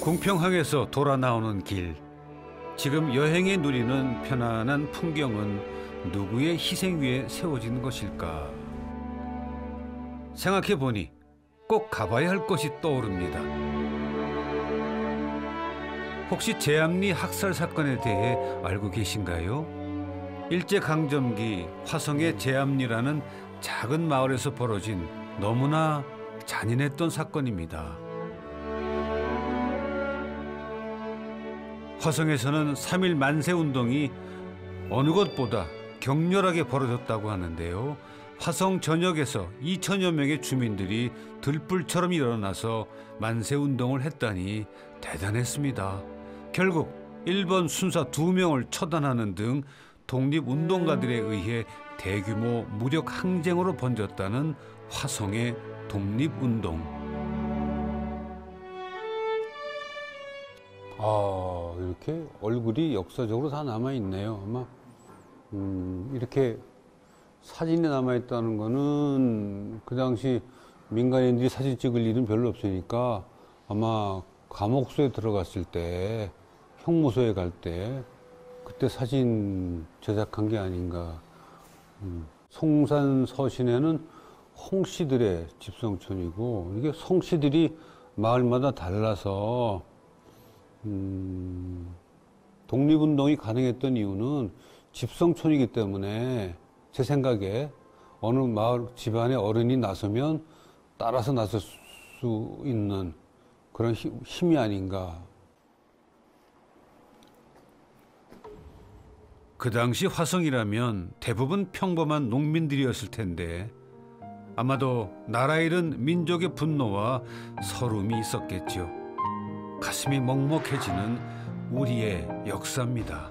궁평항에서 돌아 나오는 길. 지금 여행에 누리는 편안한 풍경은 누구의 희생 위에 세워진 것일까? 생각해 보니 꼭 가봐야 할 것이 떠오릅니다. 혹시 제암리 학살 사건에 대해 알고 계신가요? 일제강점기 화성의 제암리라는 작은 마을에서 벌어진 너무나 잔인했던 사건입니다. 화성에서는 3일 만세 운동이 어느 것보다 격렬하게 벌어졌다고 하는데요. 화성 전역에서 2천여 명의 주민들이 들불처럼 일어나서 만세 운동을 했다니 대단했습니다. 결국 일본 순사 두 명을 처단하는 등 독립운동가들에 의해 대규모 무력 항쟁으로 번졌다는 화성의 독립운동. 아 이렇게 얼굴이 역사적으로 다 남아 있네요. 아마 음, 이렇게 사진이 남아 있다는 거는 그 당시 민간인들이 사진 찍을 일은 별로 없으니까 아마 감옥소에 들어갔을 때 형무소에 갈 때 그때 사진 제작한 게 아닌가. 음, 송산 서신에는 홍씨들의 집성촌이고 이게 성씨들이 마을마다 달라서 음, 독립운동이 가능했던 이유는 집성촌이기 때문에 제 생각에 어느 마을 집안의 어른이 나서면 따라서 나설 수 있는 그런 힘- 힘이 아닌가. 그 당시 화성이라면 대부분 평범한 농민들이었을 텐데 아마도 나라 잃은 민족의 분노와 서름이 있었겠죠. 가슴이 먹먹해지는 우리의 역사입니다.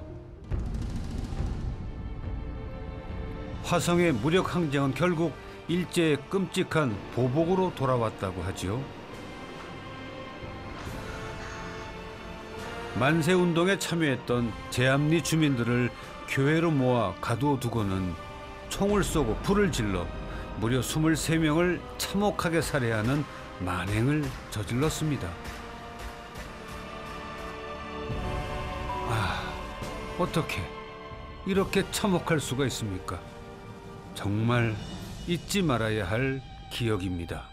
화성의 무력 항쟁은 결국 일제의 끔찍한 보복으로 돌아왔다고 하지요. 만세 운동에 참여했던 제암리 주민들을 교회로 모아 가두어 두고는 총을 쏘고 불을 질러 무려 23명을 참혹하게 살해하는 만행을 저질렀습니다. 어떻게 이렇게 참혹할 수가 있습니까? 정말 잊지 말아야 할 기억입니다.